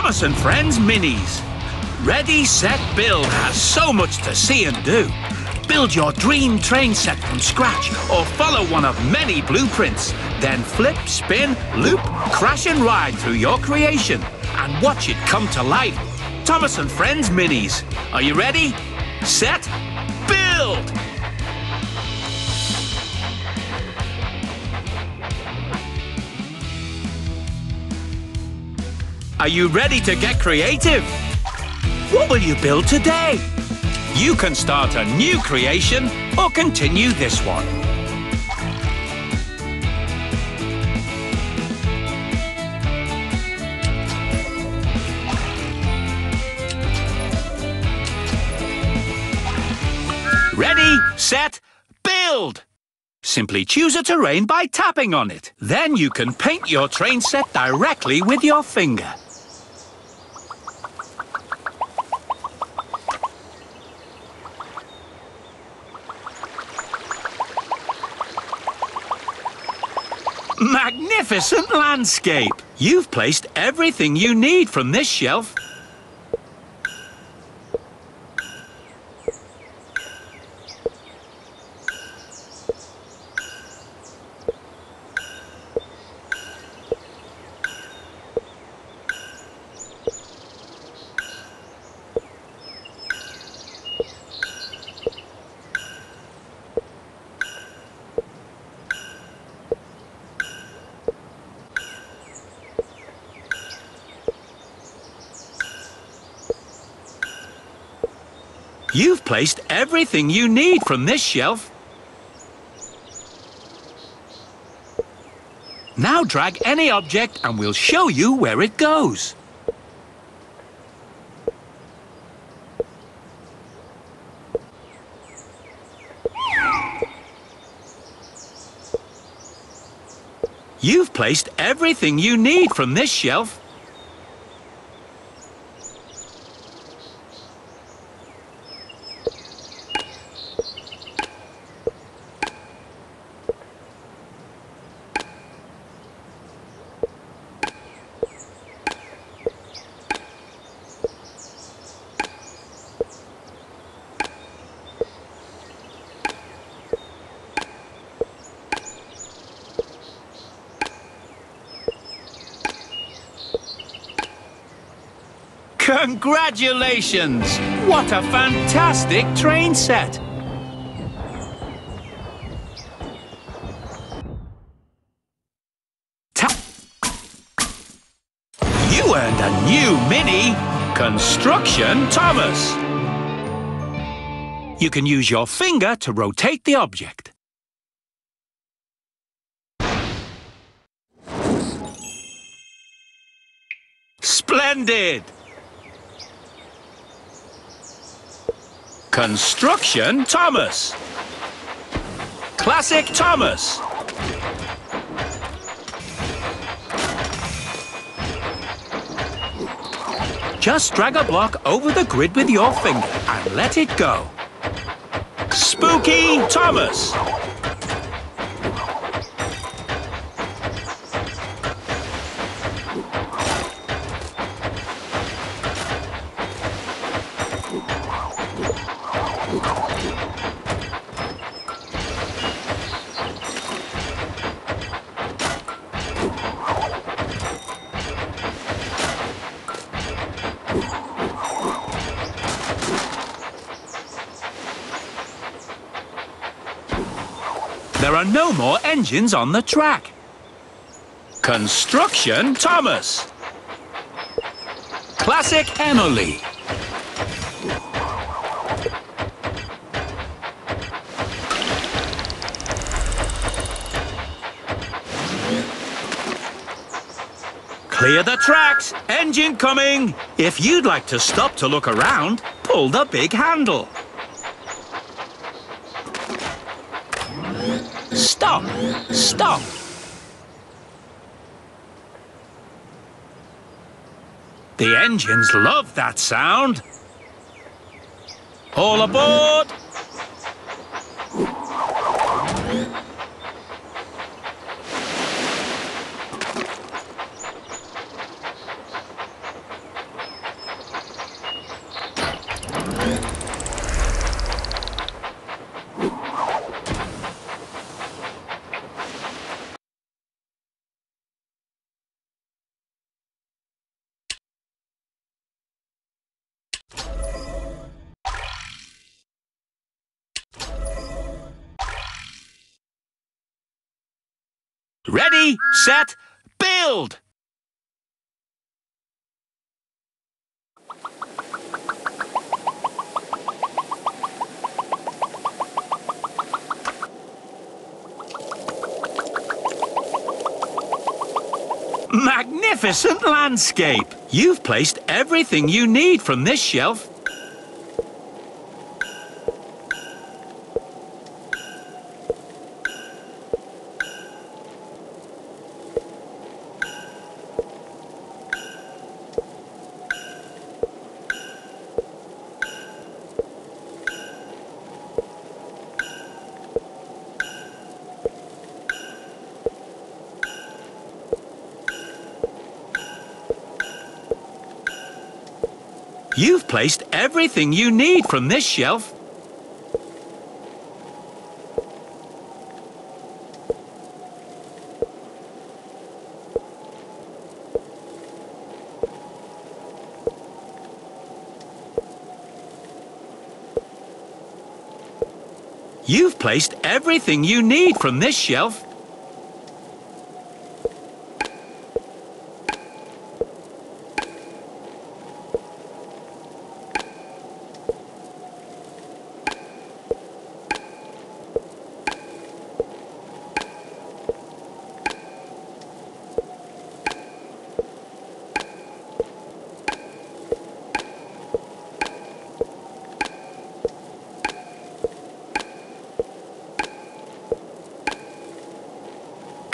Thomas and Friends Minis. Ready, Set, Build has so much to see and do. Build your dream train set from scratch or follow one of many blueprints. Then flip, spin, loop, crash and ride through your creation and watch it come to life. Thomas and Friends Minis. Are you ready? Set, build! Are you ready to get creative? What will you build today? You can start a new creation or continue this one. Ready, set, build! Simply choose a terrain by tapping on it. Then you can paint your train set directly with your finger. Magnificent landscape! You've placed everything you need from this shelf You've placed everything you need from this shelf. Now drag any object and we'll show you where it goes. You've placed everything you need from this shelf Congratulations! What a fantastic train set! Ta you earned a new Mini Construction Thomas. You can use your finger to rotate the object. Splendid! Construction Thomas. Classic Thomas. Just drag a block over the grid with your finger and let it go. Spooky Thomas. There are no more engines on the track. Construction Thomas. Classic Emily. Clear the tracks! Engine coming! If you'd like to stop to look around, pull the big handle. Stop! Stop! The engines love that sound. All aboard! Ready, set, build! Magnificent landscape! You've placed everything you need from this shelf You've placed everything you need from this shelf. You've placed everything you need from this shelf.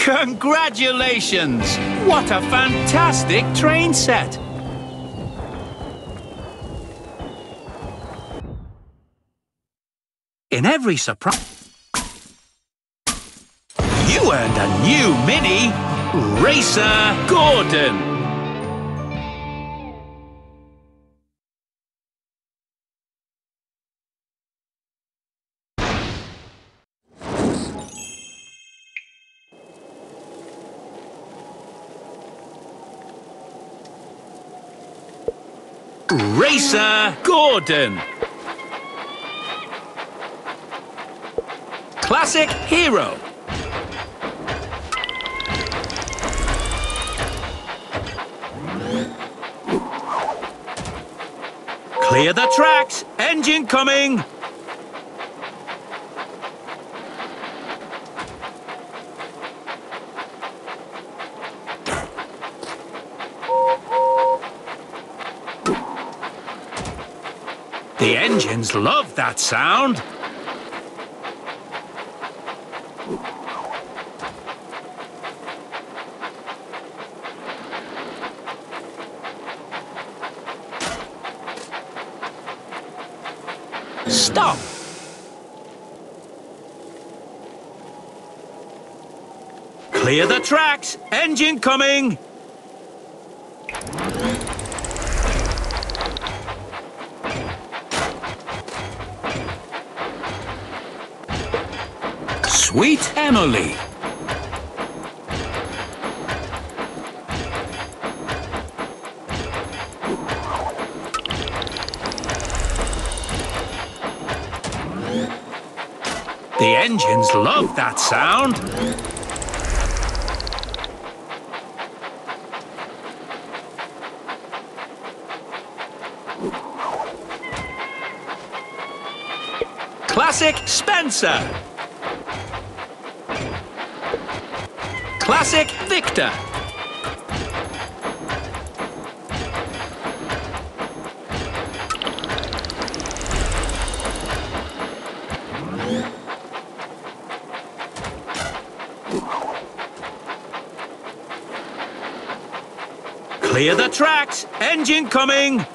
Congratulations! What a fantastic train set! In every surprise... You earned a new Mini Racer Gordon! Racer Gordon. Classic Hiro. Clear the tracks. Engine coming. The engines love that sound. Stop! Clear the tracks! Engine coming! Sweet Emily. The engines love that sound. Classic Spencer. Classic Victor. Clear the tracks! Engine coming!